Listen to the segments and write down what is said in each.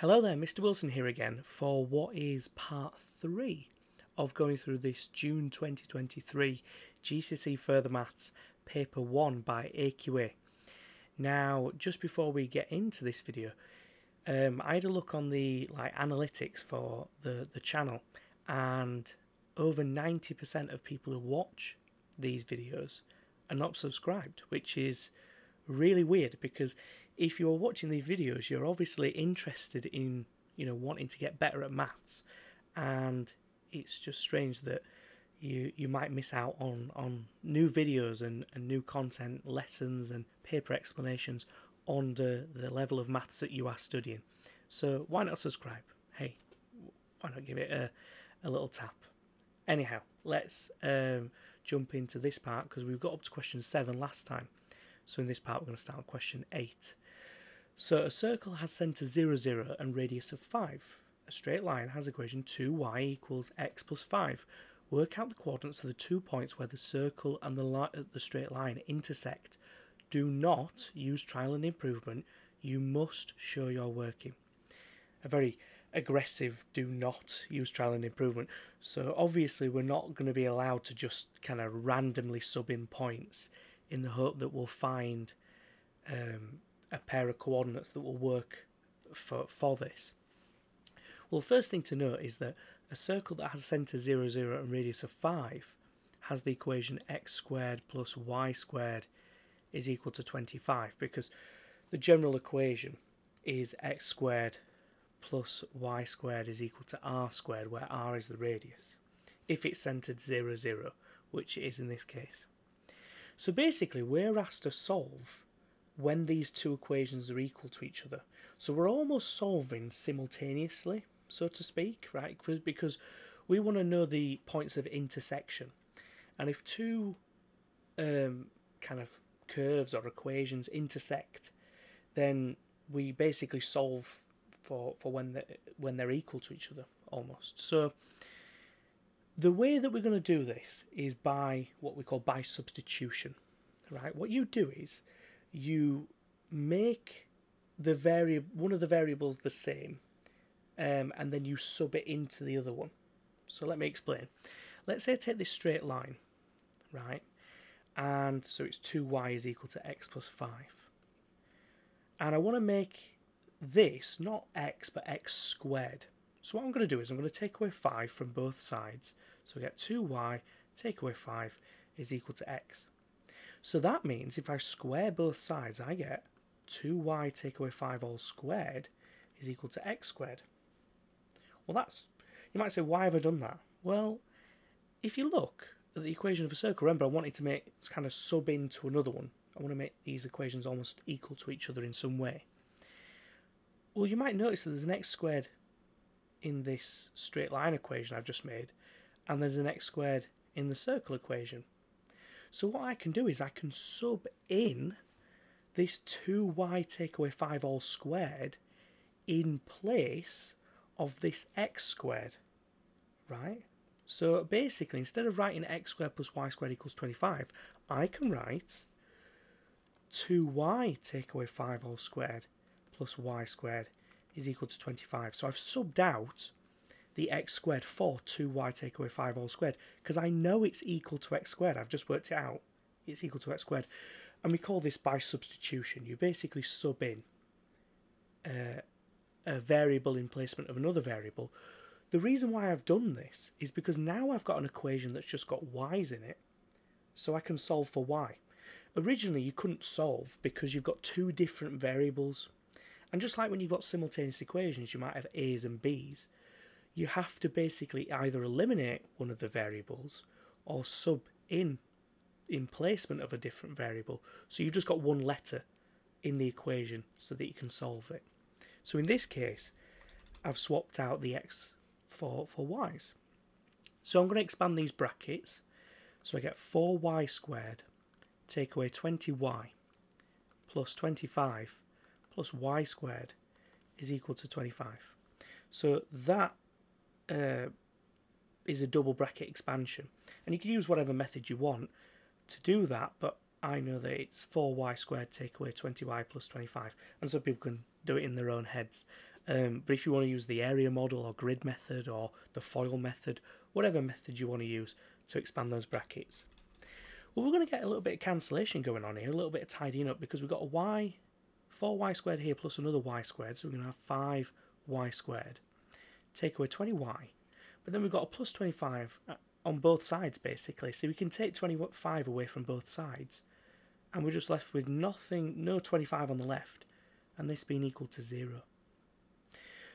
Hello there, Mr. Wilson here again for what is part three of going through this June 2023 GCSE Further Maths Paper 1 by AQA. Now, just before we get into this video, um, I had a look on the like analytics for the, the channel and over 90% of people who watch these videos are not subscribed, which is really weird because if you're watching these videos, you're obviously interested in, you know, wanting to get better at maths, and it's just strange that you you might miss out on on new videos and, and new content, lessons and paper explanations on the the level of maths that you are studying. So why not subscribe? Hey, why not give it a a little tap? Anyhow, let's um, jump into this part because we've got up to question seven last time. So in this part, we're going to start on question 8. So a circle has centre 0, 0 and radius of 5. A straight line has equation 2y equals x plus 5. Work out the coordinates of the two points where the circle and the, li- the straight line intersect. Do not use trial and improvement. You must show your working. A very aggressive do not use trial and improvement. So obviously we're not going to be allowed to just kind of randomly sub in points in the hope that we'll find um, a pair of coordinates that will work for, for this. Well, first thing to note is that a circle that has centre 0, 0 and radius of 5 has the equation x squared plus y squared is equal to 25 because the general equation is x squared plus y squared is equal to r squared where r is the radius if it's centered 0 0 which it is in this case so basically, we're asked to solve when these two equations are equal to each other. So we're almost solving simultaneously, so to speak, right? Because we want to know the points of intersection. And if two um, kind of curves or equations intersect, then we basically solve for, for when, they, when they're equal to each other, almost. So the way that we're going to do this is by what we call by substitution, right? What you do is you make the vari- one of the variables the same, um, and then you sub it into the other one. So let me explain. Let's say I take this straight line, right? And so it's 2y is equal to x plus 5. And I want to make this not x but x squared. So what I'm going to do is I'm going to take away 5 from both sides. So we get 2y take away 5 is equal to x. So that means if I square both sides, I get 2y take away 5 all squared is equal to x squared. Well, that's, you might say, why have I done that? Well, if you look at the equation of a circle, remember I wanted to make, kind of sub into another one. I want to make these equations almost equal to each other in some way. Well, you might notice that there's an x squared in this straight line equation I've just made, and there's an x squared in the circle equation. So what I can do is I can sub in this 2y take away 5 all squared in place of this x squared, right? So basically, instead of writing x squared plus y squared equals 25, I can write 2y take away 5 all squared plus y squared is equal to 25. So I've subbed out the x squared for 2y take away 5 all squared because I know it's equal to x squared. I've just worked it out. It's equal to x squared. And we call this by substitution. You basically sub in uh, a variable in placement of another variable. The reason why I've done this is because now I've got an equation that's just got y's in it, so I can solve for y. Originally, you couldn't solve because you've got two different variables. And just like when you've got simultaneous equations, you might have a's and b's you have to basically either eliminate one of the variables or sub in in placement of a different variable. So you've just got one letter in the equation so that you can solve it. So in this case, I've swapped out the x for, for y's. So I'm going to expand these brackets. So I get 4y squared take away 20y plus 25 plus y squared is equal to 25. So that uh, is a double bracket expansion. And you can use whatever method you want to do that, but I know that it's 4y squared take away 20y plus 25, and some people can do it in their own heads Um, but if you want to use the area model or grid method or the FOIL method, whatever method you want to use to expand those brackets. Well, we're going to get a little bit of cancellation going on here, a little bit of tidying up because we've got a y, 4y squared here plus another y squared, so we're going to have 5y squared. Take away 20y, but then we've got a plus 25 uh, on both sides basically, so we can take 25 away from both sides, and we're just left with nothing, no 25 on the left, and this being equal to 0.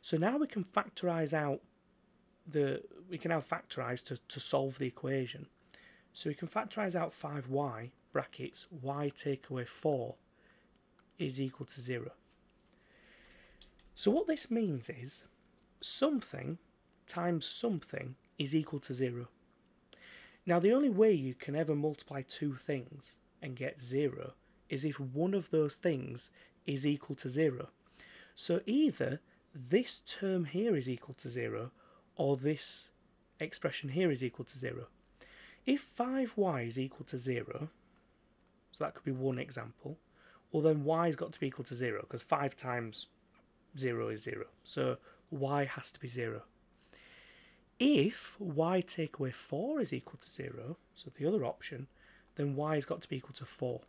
So now we can factorise out the, we can now factorise to, to solve the equation. So we can factorise out 5y, brackets, y take away 4 is equal to 0. So what this means is something times something is equal to 0. Now the only way you can ever multiply two things and get 0 is if one of those things is equal to 0. So either this term here is equal to 0 or this expression here is equal to 0. If 5y is equal to 0, so that could be one example, well then y has got to be equal to 0 because 5 times 0 is 0. So y has to be 0. If y take away 4 is equal to 0, so the other option, then y has got to be equal to 4.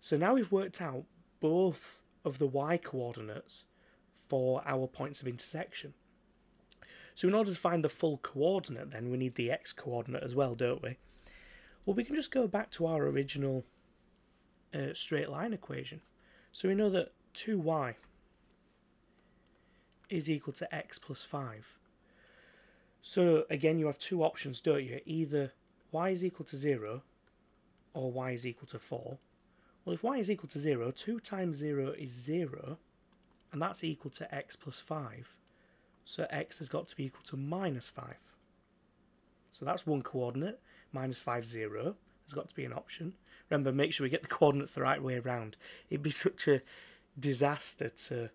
So now we've worked out both of the y coordinates for our points of intersection. So in order to find the full coordinate then we need the x coordinate as well, don't we? Well we can just go back to our original uh, straight line equation. So we know that 2y is equal to x plus 5. So again you have two options, don't you? Either y is equal to 0 or y is equal to 4. Well if y is equal to 0, 2 times 0 is 0 and that's equal to x plus 5. So x has got to be equal to minus 5. So that's one coordinate, minus 5, 0 has got to be an option. Remember, make sure we get the coordinates the right way around. It'd be such a disaster to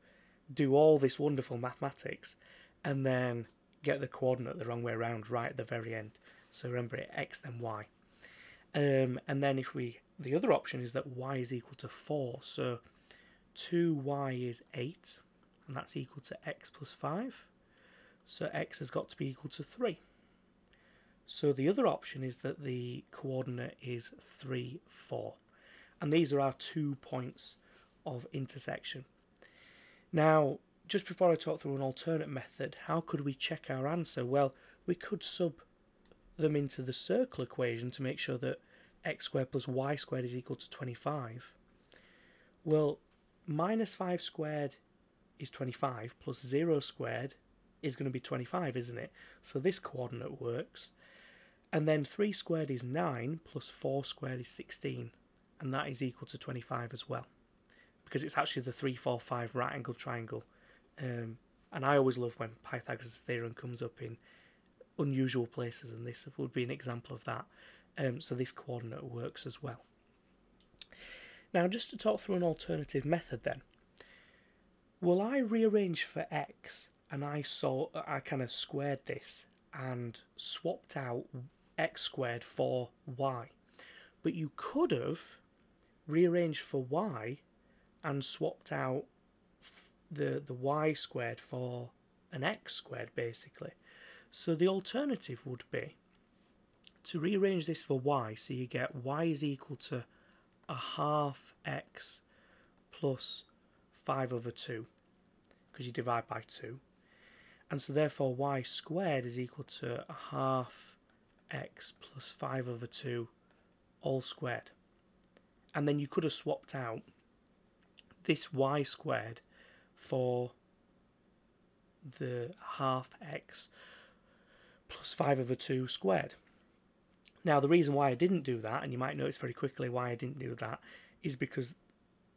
do all this wonderful mathematics and then get the coordinate the wrong way around right at the very end. So remember it, x then y. Um, and then if we, the other option is that y is equal to 4. So 2y is 8, and that's equal to x plus 5. So x has got to be equal to 3. So the other option is that the coordinate is 3, 4. And these are our two points of intersection. Now, just before I talk through an alternate method, how could we check our answer? Well, we could sub them into the circle equation to make sure that x squared plus y squared is equal to 25. Well, minus 5 squared is 25 plus 0 squared is going to be 25 isn't it so this coordinate works and then 3 squared is 9 plus 4 squared is 16 and that is equal to 25 as well because it's actually the three, four, five right angle triangle. Um, and I always love when Pythagoras' theorem comes up in unusual places and this would be an example of that. Um, so this coordinate works as well. Now, just to talk through an alternative method then, will I rearrange for x and I saw I kind of squared this and swapped out x squared for y. But you could have rearranged for y and swapped out the, the y squared for an x squared basically. So the alternative would be to rearrange this for y so you get y is equal to a half x plus 5 over 2 because you divide by 2 and so therefore y squared is equal to a half x plus 5 over 2 all squared and then you could have swapped out this y squared for the half x plus 5 over 2 squared now, the reason why I didn't do that, and you might notice very quickly why I didn't do that, is because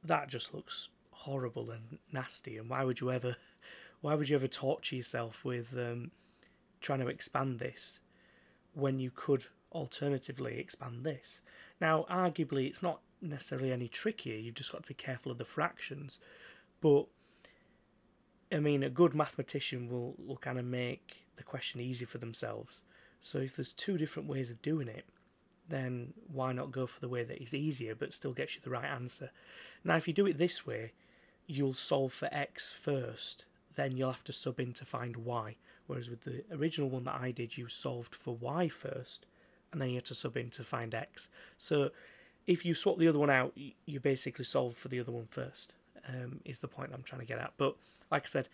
that just looks horrible and nasty. And why would you ever, why would you ever torture yourself with um, trying to expand this when you could alternatively expand this? Now, arguably, it's not necessarily any trickier. You've just got to be careful of the fractions, but I mean, a good mathematician will will kind of make the question easy for themselves. So if there's two different ways of doing it, then why not go for the way that is easier but still gets you the right answer? Now, if you do it this way, you'll solve for x first, then you'll have to sub in to find y. Whereas with the original one that I did, you solved for y first, and then you had to sub in to find x. So if you swap the other one out, you basically solve for the other one first, um, is the point I'm trying to get at. But like I said,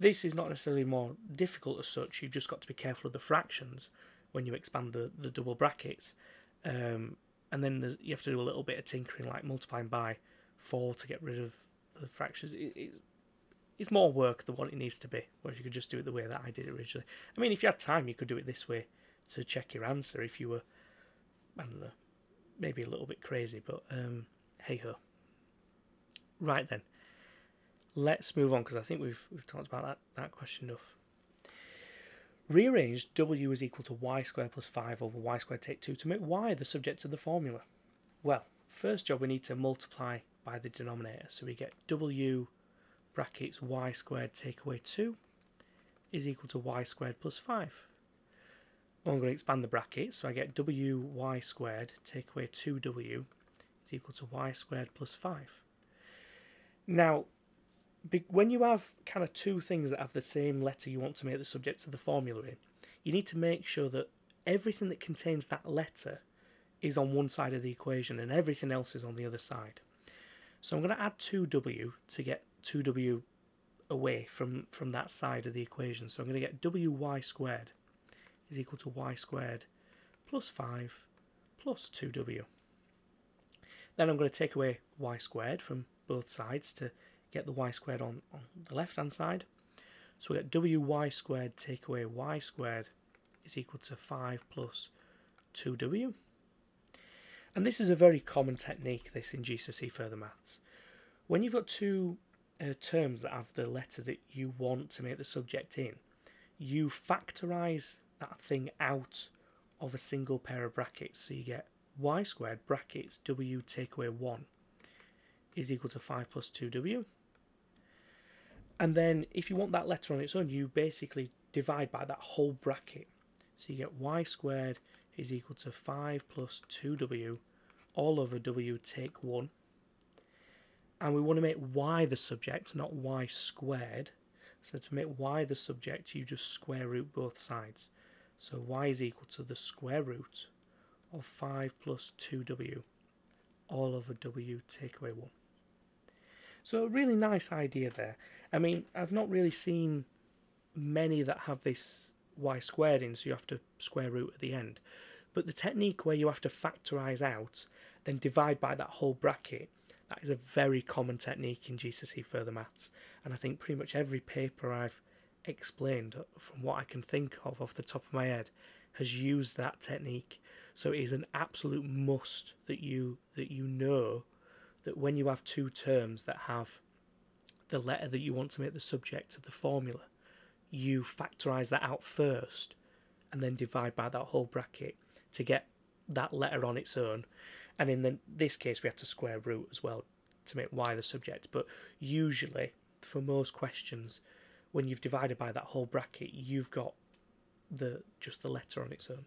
this is not necessarily more difficult as such. You've just got to be careful of the fractions when you expand the, the double brackets. Um, and then you have to do a little bit of tinkering, like multiplying by 4 to get rid of the fractions. It, it, it's more work than what it needs to be, whereas you could just do it the way that I did it originally. I mean, if you had time, you could do it this way to check your answer if you were, I don't know, maybe a little bit crazy, but um, hey ho. Right then, let's move on because I think we've we've talked about that that question enough. Rearrange w is equal to y squared plus 5 over y squared take 2 to make y the subject of the formula. Well, first job we need to multiply by the denominator. So we get w brackets y squared take away 2 is equal to y squared plus 5. I'm going to expand the bracket, so I get wy squared take away 2w is equal to y squared plus 5. Now, when you have kind of two things that have the same letter you want to make the subject of the formula in, you need to make sure that everything that contains that letter is on one side of the equation and everything else is on the other side. So I'm going to add 2w to get 2w away from, from that side of the equation. So I'm going to get wy squared is equal to y squared plus 5 plus 2w. Then I'm going to take away y squared from both sides to get the y squared on, on the left hand side. So we get wy squared take away y squared is equal to 5 plus 2w. And this is a very common technique, this in GCSE Further Maths. When you've got two uh, terms that have the letter that you want to make the subject in, you factorise that thing out of a single pair of brackets. So you get y squared brackets w take away 1 is equal to 5 plus 2w. And then if you want that letter on its own, you basically divide by that whole bracket. So you get y squared is equal to 5 plus 2w all over w take 1. And we want to make y the subject, not y squared. So to make y the subject, you just square root both sides. So y is equal to the square root of 5 plus 2w all over w take away 1. So a really nice idea there. I mean, I've not really seen many that have this y squared in, so you have to square root at the end. But the technique where you have to factorise out, then divide by that whole bracket, that is a very common technique in GCSE Further Maths. And I think pretty much every paper I've explained, from what I can think of off the top of my head, has used that technique. So it is an absolute must that you that you know that when you have two terms that have the letter that you want to make the subject of the formula, you factorize that out first and then divide by that whole bracket to get that letter on its own. And in the, this case, we have to square root as well to make y the subject. But usually, for most questions, when you've divided by that whole bracket, you've got the just the letter on its own.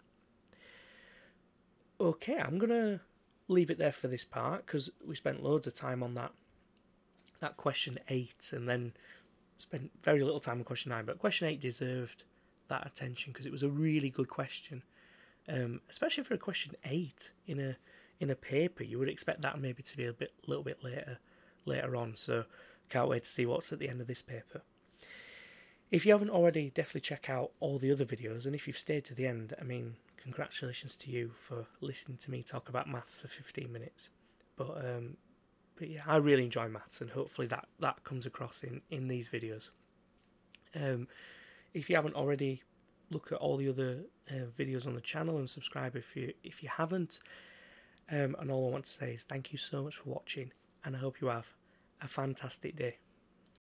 Okay, I'm gonna leave it there for this part because we spent loads of time on that that question eight, and then spent very little time on question nine. But question eight deserved that attention because it was a really good question, um, especially for a question eight in a in a paper. You would expect that maybe to be a bit, little bit later later on. So can't wait to see what's at the end of this paper. If you haven't already, definitely check out all the other videos. And if you've stayed to the end, I mean, congratulations to you for listening to me talk about maths for 15 minutes. But um, but yeah, I really enjoy maths, and hopefully that that comes across in in these videos. Um, if you haven't already, look at all the other uh, videos on the channel and subscribe if you if you haven't. Um, and all I want to say is thank you so much for watching, and I hope you have a fantastic day.